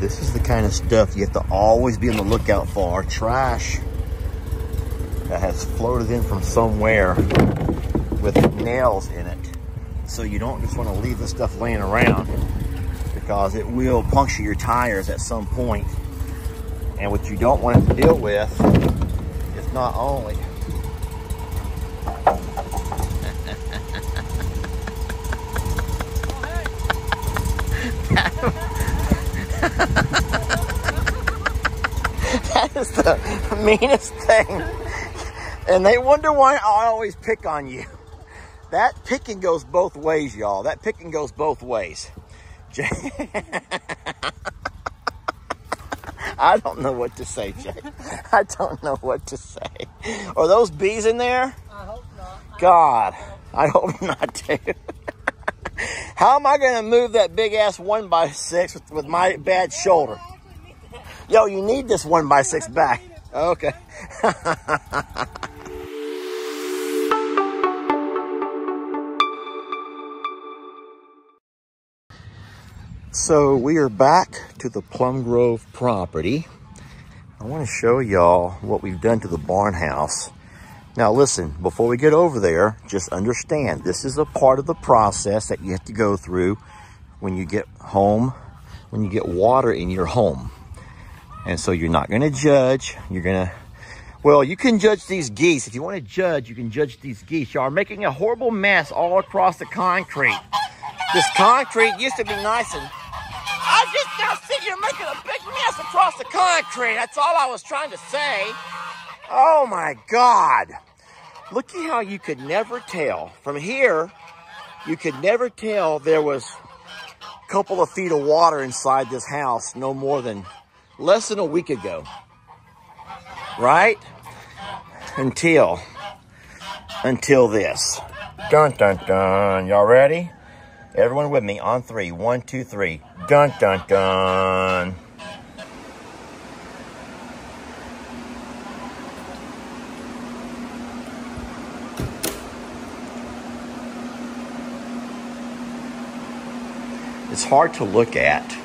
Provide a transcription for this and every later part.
This is the kind of stuff you have to always be on the lookout for. Trash that has floated in from somewhere with nails in it. So you don't just want to leave this stuff laying around because it will puncture your tires at some point. And what you don't want to deal with is not only that is the meanest thing. And they wonder why I always pick on you. That picking goes both ways, y'all. That picking goes both ways. I don't know what to say, Jay. I don't know what to say. Are those bees in there? I hope not. God, I hope not, too. How am I going to move that big ass one by six with, with my bad shoulder? Yo, you need this one by six back. Okay. so we are back to the Plum Grove property. I want to show y'all what we've done to the barn house. Now listen, before we get over there, just understand this is a part of the process that you have to go through when you get home, when you get water in your home. And so you're not gonna judge, you're gonna, well, you can judge these geese. If you wanna judge, you can judge these geese. Y'all are making a horrible mess all across the concrete. This concrete used to be nice and, I just now see you're making a big mess across the concrete. That's all I was trying to say. Oh my God. Look at how you could never tell. From here, you could never tell there was a couple of feet of water inside this house no more than less than a week ago. Right? Until, until this. Dun, dun, dun. Y'all ready? Everyone with me on three. One, two, three. Dun, dun, dun. It's hard to look at,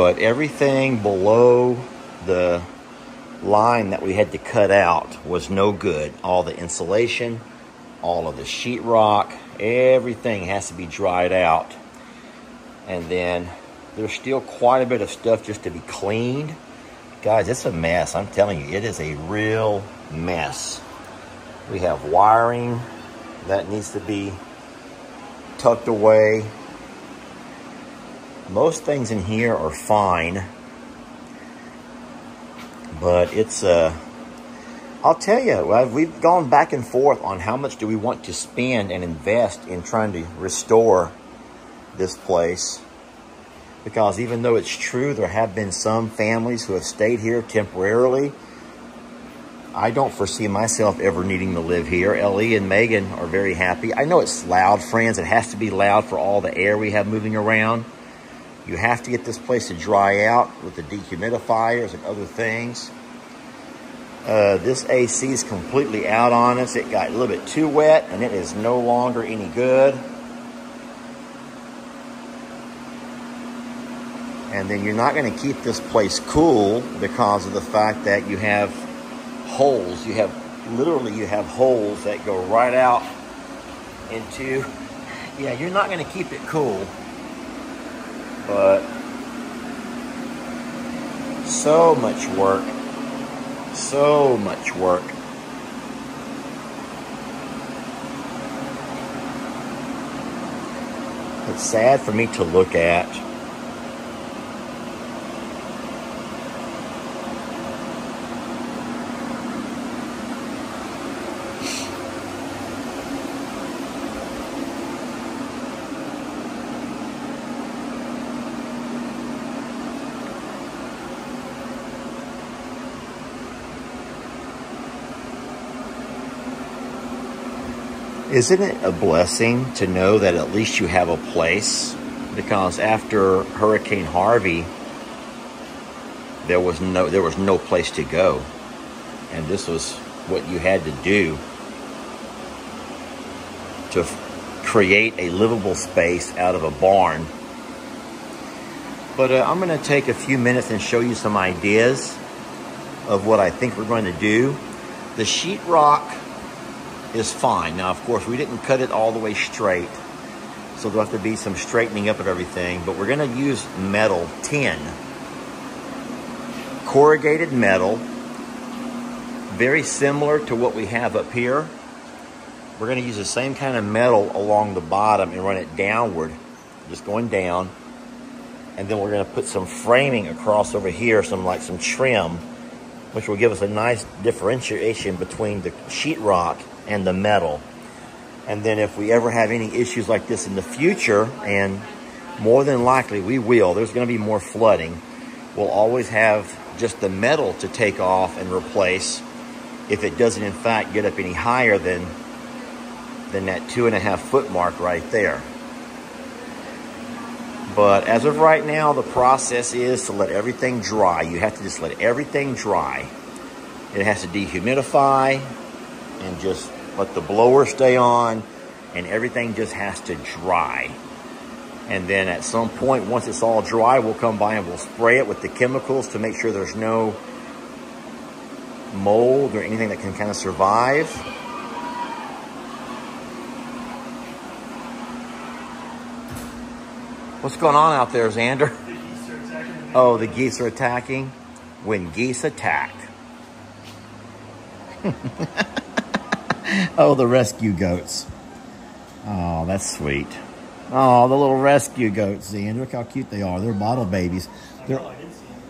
but everything below the line that we had to cut out was no good. All the insulation, all of the sheetrock, everything has to be dried out. And then there's still quite a bit of stuff just to be cleaned. Guys, it's a mess. I'm telling you, it is a real mess. We have wiring that needs to be tucked away. Most things in here are fine, but it's uh, I'll tell you, we've gone back and forth on how much do we want to spend and invest in trying to restore this place. Because even though it's true, there have been some families who have stayed here temporarily. I don't foresee myself ever needing to live here. Ellie and Megan are very happy. I know it's loud, friends. It has to be loud for all the air we have moving around. You have to get this place to dry out with the dehumidifiers and other things. Uh, this AC is completely out on us. It got a little bit too wet and it is no longer any good. And then you're not going to keep this place cool because of the fact that you have holes. You have, literally, you have holes that go right out into, yeah, you're not going to keep it cool. But so much work. So much work. It's sad for me to look at. Isn't it a blessing to know that at least you have a place? Because after Hurricane Harvey, there was no there was no place to go, and this was what you had to do to create a livable space out of a barn. But uh, I'm going to take a few minutes and show you some ideas of what I think we're going to do. The sheetrock is fine. Now, of course, we didn't cut it all the way straight. So there'll have to be some straightening up of everything. But we're going to use metal, tin. Corrugated metal. Very similar to what we have up here. We're going to use the same kind of metal along the bottom and run it downward. Just going down. And then we're going to put some framing across over here, some like some trim, which will give us a nice differentiation between the sheetrock and the metal. And then if we ever have any issues like this in the future, and more than likely we will, there's going to be more flooding, we'll always have just the metal to take off and replace if it doesn't in fact get up any higher than, than that two and a half foot mark right there. But as of right now, the process is to let everything dry. You have to just let everything dry. It has to dehumidify and just let the blower stay on and everything just has to dry. And then at some point, once it's all dry, we'll come by and we'll spray it with the chemicals to make sure there's no mold or anything that can kind of survive. What's going on out there, Xander? The oh, the geese are attacking? When geese attack. oh, the rescue goats. Oh, that's sweet. Oh, the little rescue goats, Xander. Look how cute they are. They're bottle babies. They're,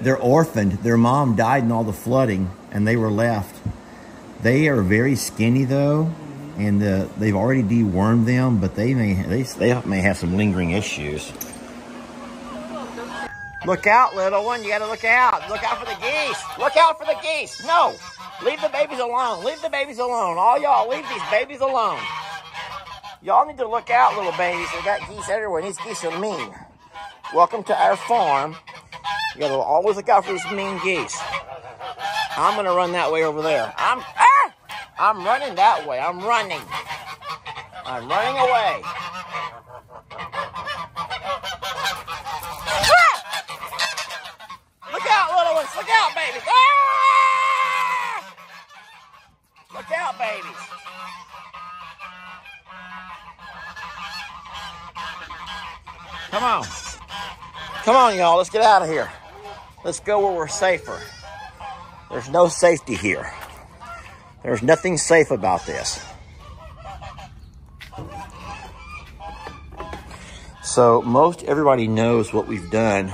they're orphaned. Their mom died in all the flooding, and they were left. They are very skinny, though, and uh, they've already dewormed them, but they may, they, they may have some lingering issues. Look out, little one. You got to look out. Look out for the geese. Look out for the geese. No. Leave the babies alone. Leave the babies alone. All y'all, leave these babies alone. Y'all need to look out, little babies. They got geese everywhere. These geese are mean. Welcome to our farm. You gotta always look out for these mean geese. I'm gonna run that way over there. I'm ah! I'm running that way. I'm running. I'm running away. Look out, little ones. Look out, babies. Ah! Look out, Come on. Come on, y'all. Let's get out of here. Let's go where we're safer. There's no safety here. There's nothing safe about this. So most everybody knows what we've done.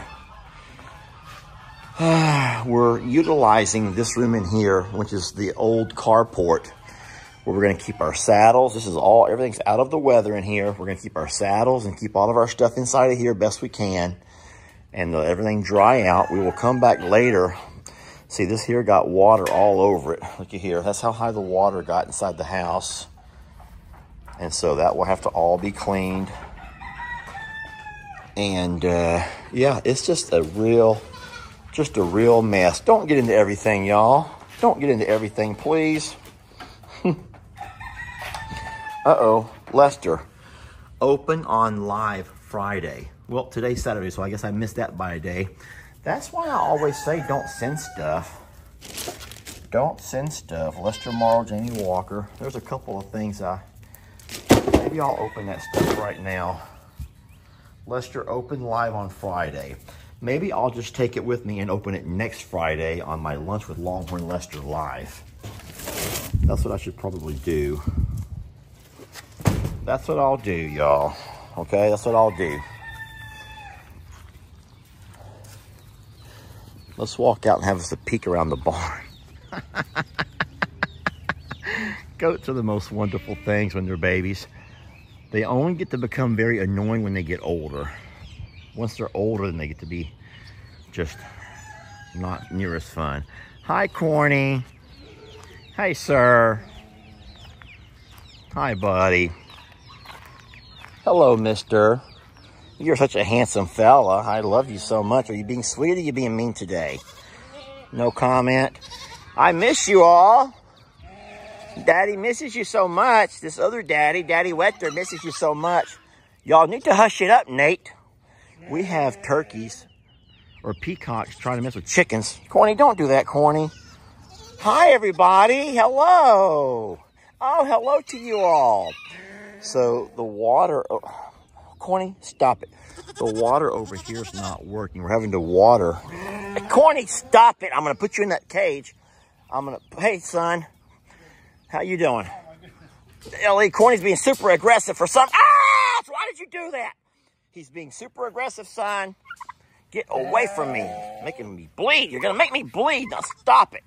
we're utilizing this room in here, which is the old carport where we're going to keep our saddles. This is all, everything's out of the weather in here. We're going to keep our saddles and keep all of our stuff inside of here best we can and let everything dry out. We will come back later. See, this here got water all over it. Look at here. That's how high the water got inside the house. And so that will have to all be cleaned. And uh, yeah, it's just a real, just a real mess. Don't get into everything, y'all. Don't get into everything, please. Uh-oh, Lester. Open on live Friday. Well, today's Saturday, so I guess I missed that by a day. That's why I always say don't send stuff. Don't send stuff. Lester Morrow, Jamie Walker. There's a couple of things I... Maybe I'll open that stuff right now. Lester open live on Friday. Maybe I'll just take it with me and open it next Friday on my Lunch with Longhorn Lester live. That's what I should probably do. That's what I'll do, y'all. Okay, that's what I'll do. Let's walk out and have us a peek around the barn. Goats are the most wonderful things when they're babies. They only get to become very annoying when they get older. Once they're older, then they get to be just not near as fun. Hi, Corny. Hey, sir. Hi, buddy. Hello, mister. You're such a handsome fella. I love you so much. Are you being sweet or are you being mean today? No comment. I miss you all. Daddy misses you so much. This other daddy, Daddy Wetter, misses you so much. Y'all need to hush it up, Nate. We have turkeys or peacocks trying to mess with chickens. Corny, don't do that, Corny. Hi, everybody. Hello. Oh, hello to you all. So the water, oh, Corny, stop it. The water over here is not working. We're having to water. Corny, stop it. I'm going to put you in that cage. I'm going to, hey, son, how you doing? Ellie, Corny's being super aggressive for some, ah, why did you do that? He's being super aggressive, son. Get away from me. Making me bleed. You're going to make me bleed. Now stop it.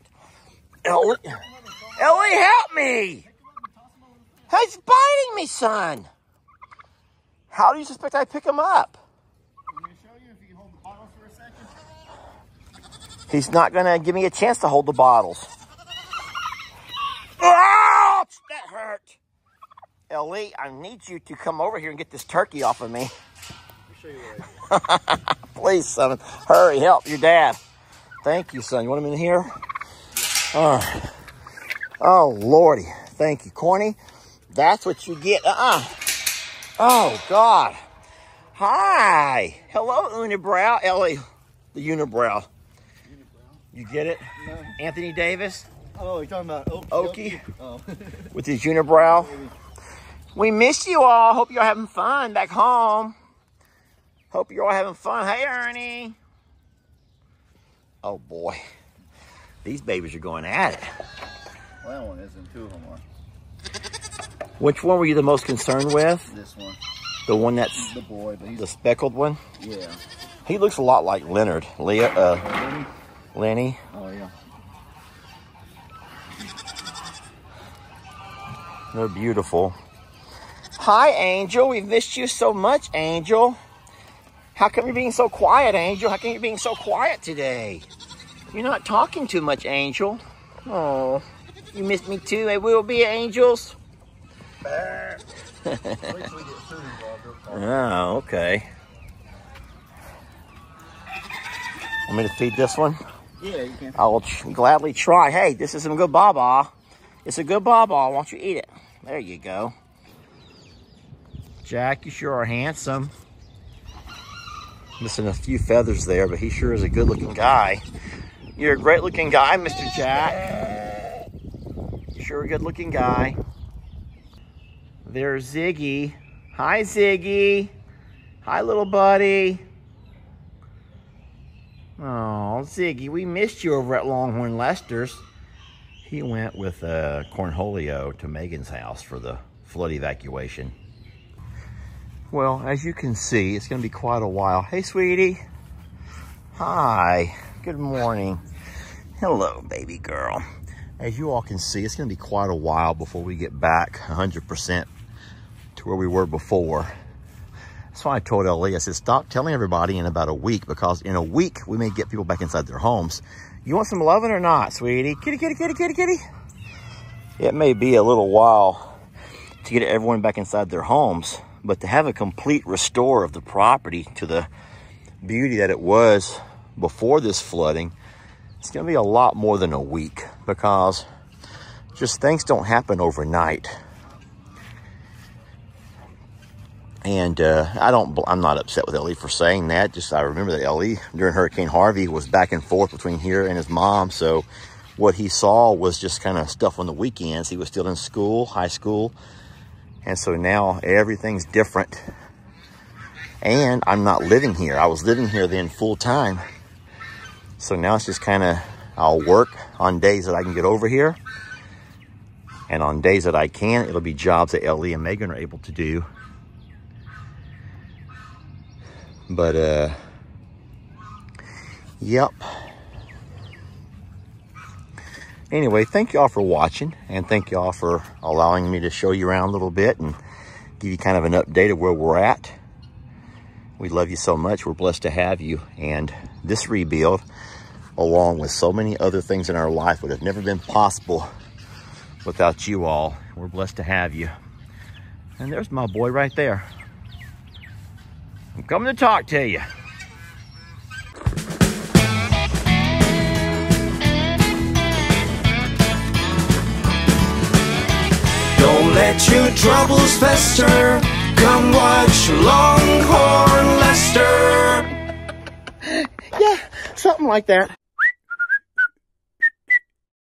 Ellie, Ellie, help me. He's biting me, son. How do you suspect I pick him up? He's not going to give me a chance to hold the bottles. Ouch! That hurt. Ellie, I need you to come over here and get this turkey off of me. Please, son. Hurry, help your dad. Thank you, son. You want him in here? Oh, oh Lordy. Thank you, Corny. That's what you get. Uh-uh. Oh, God. Hi. Hello, Unibrow. Ellie, the Unibrow. You get it? No. Anthony Davis? Oh, you're talking about? Okie. Oh. with his unibrow. We miss you all. Hope you're having fun back home. Hope you're all having fun. Hey, Ernie. Oh, boy. These babies are going at it. Well, that one isn't. Two of them are. Which one were you the most concerned with? This one. The one that's the boy, the speckled one. Yeah. He looks a lot like Leonard. Leah, uh, Lenny. Oh yeah. They're beautiful. Hi, Angel. We've missed you so much, Angel. How come you're being so quiet, Angel? How come you're being so quiet today? You're not talking too much, Angel. Oh, you missed me too. It will be angels. Oh, okay. Want me to feed this one? Yeah, you can. I will gladly try. Hey, this is some good baba. It's a good baba. Why don't you eat it? There you go. Jack, you sure are handsome. Missing a few feathers there, but he sure is a good-looking guy. You're a great-looking guy, Mr. Jack. You're sure a good-looking guy. There's Ziggy. Hi, Ziggy. Hi, little buddy. Oh, Ziggy, we missed you over at Longhorn Lester's. He went with uh, Cornholio to Megan's house for the flood evacuation. Well, as you can see, it's going to be quite a while. Hey, sweetie. Hi. Good morning. Hello, baby girl. As you all can see, it's going to be quite a while before we get back 100% to where we were before. That's why I told Ellie, I said, stop telling everybody in about a week because in a week, we may get people back inside their homes. You want some loving or not, sweetie? Kitty, kitty, kitty, kitty, kitty. It may be a little while to get everyone back inside their homes, but to have a complete restore of the property to the beauty that it was before this flooding, it's going to be a lot more than a week because just things don't happen overnight. And uh, I don't, I'm not upset with Ellie for saying that. Just I remember that Ellie during Hurricane Harvey was back and forth between here and his mom. So what he saw was just kind of stuff on the weekends. He was still in school, high school. And so now everything's different. And I'm not living here. I was living here then full time. So now it's just kind of, I'll work on days that I can get over here. And on days that I can, it'll be jobs that Ellie and Megan are able to do But, uh, yep. Anyway, thank y'all for watching and thank y'all for allowing me to show you around a little bit and give you kind of an update of where we're at. We love you so much. We're blessed to have you. And this rebuild, along with so many other things in our life, would have never been possible without you all. We're blessed to have you. And there's my boy right there. I'm coming to talk to you. Don't let your troubles fester. Come watch Longhorn Lester. Yeah. something like that.